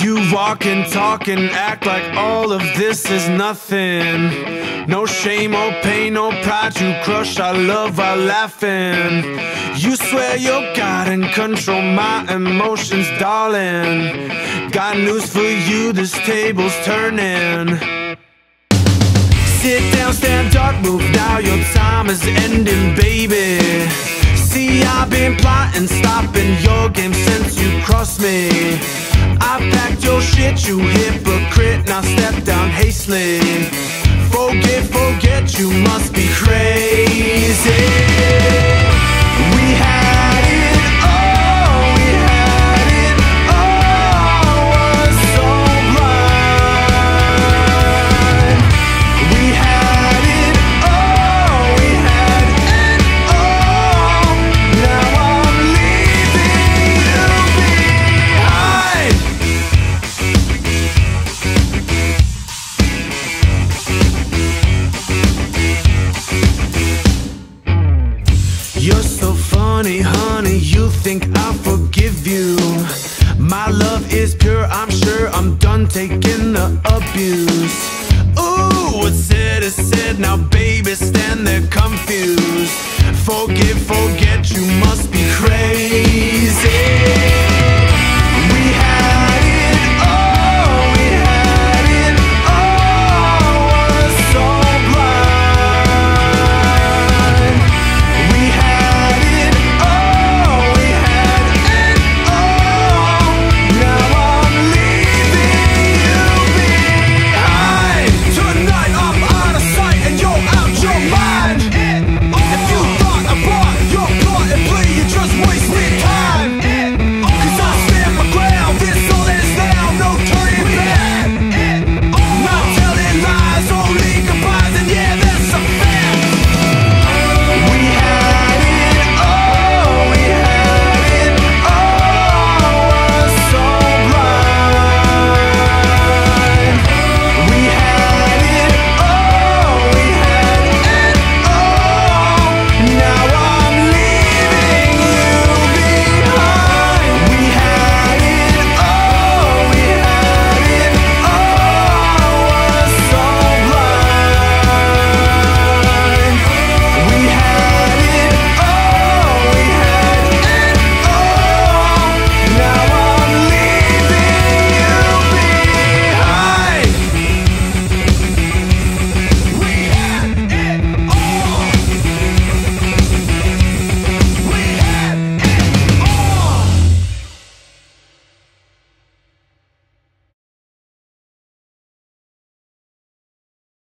You walk and talk and act like all of this is nothing. No shame or pain or pride, you crush our love while laughing. You swear you're God and control my emotions, darling. Got news for you, this table's turning. Sit down, stand up, move now, your time is ending, baby. See, I've been plotting, stopping your game since you crossed me. I packed your shit, you hypocrite, now step down hastily. Forget, forget, you must be crazy. You're so funny, honey. You think I'll forgive you. My love is pure, I'm sure I'm done taking the abuse. Ooh, what's said is said, now baby, stand there confused. Forgive, forget, you must be.